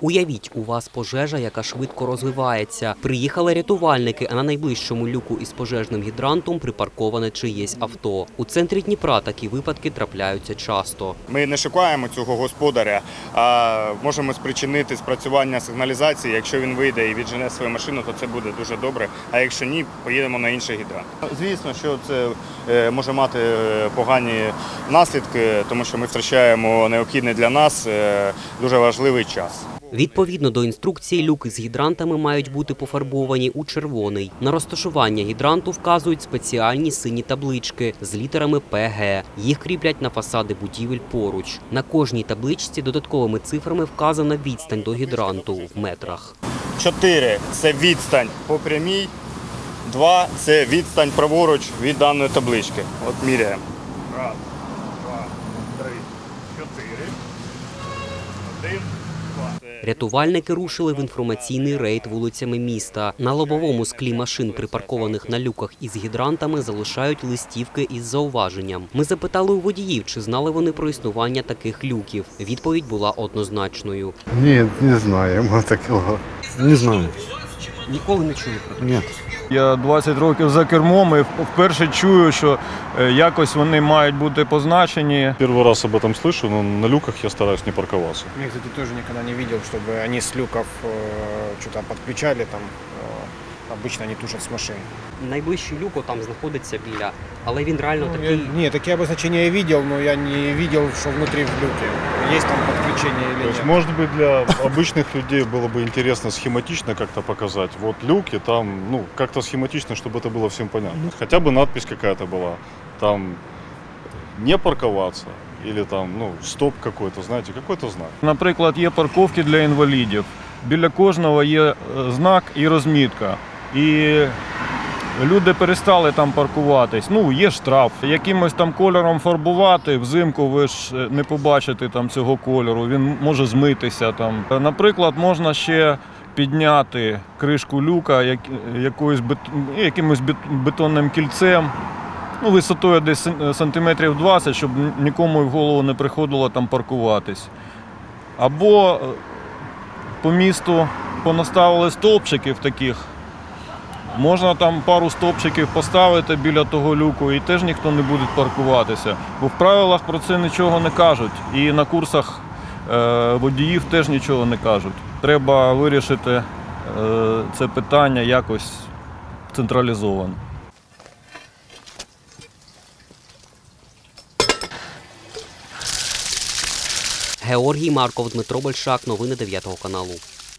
Уявіть, у вас пожежа, яка швидко розвивається. Приїхали рятувальники, а на найближчому люку із пожежним гідрантом припарковане чиєсь авто. У центрі Дніпра такі випадки трапляються часто. Ми не шукаємо цього господаря, а можемо спричинити спрацювання сигналізації. Якщо він вийде і віджене свою машину, то це буде дуже добре. А якщо ні, поїдемо на інший гідрант. Звісно, що це е, може мати е, погані наслідки, тому що ми втрачаємо необхідний для нас е, дуже важливий час. Відповідно до інструкції, люки з гідрантами мають бути пофарбовані у червоний. На розташування гідранту вказують спеціальні сині таблички з літерами ПГ. Їх кріплять на фасади будівель поруч. На кожній табличці додатковими цифрами вказана відстань до гідранту в метрах. Чотири це відстань по прямій. Два це відстань праворуч від даної таблички. От міряємо. Раз, два, три, чотири. Один. Рятувальники рушили в інформаційний рейд вулицями міста. На лобовому склі машин, припаркованих на люках із гідрантами, залишають листівки із зауваженням. Ми запитали у водіїв, чи знали вони про існування таких люків. Відповідь була однозначною. Ні, не знаємо такого. Не знаю. Ніколи не чули про Нет. Я 20 років за кермом і вперше чую, що е, якось вони мають бути позначені. Первый раз об этом слышу, но на люках я стараюсь не парковаться. Я, кстати, тоже никогда не видел, чтобы они с люков э, что-то подключали, там э, обычно они тушат с машин. найближчий люк там знаходиться біля, але він реально Ну, такий. я- не, такие обозначения я видел, но я не видел, что внутри в люке. Есть там подключение или То есть, нет. может быть, для обычных людей было бы интересно схематично как-то показать. Вот люки, там, ну, как-то схематично, чтобы это было всем понятно. Хотя бы надпись какая-то была. Там не парковаться. Или там, ну, стоп какой-то, знаете, какой-то знак. Наприклад, є парковки для інвалідів. Біля кожного є е, знак і розмітка. І люди перестали там паркуватись. Ну, є штраф. Якимось там кольором фарбувати, взимку ви ж е, не побачите там цього кольору, він може змитися там. Наприклад, можна ще підняти кришку люка як, якоюсь бет, якимось бетонним кільцем. Ну, висотою десь сантиметрів 20, щоб нікому в голову не приходило там паркуватись. Або е, по місту понаставили стовпчиків таких. Можна там пару стовпчиків поставити біля того люку і теж ніхто не буде паркуватися. Бо в правилах про це нічого не кажуть. І на курсах е, водіїв теж нічого не кажуть. Треба вирішити е, це питання якось централізовано. Георгій Марков, Дмитро Большак. Новини 9 каналу.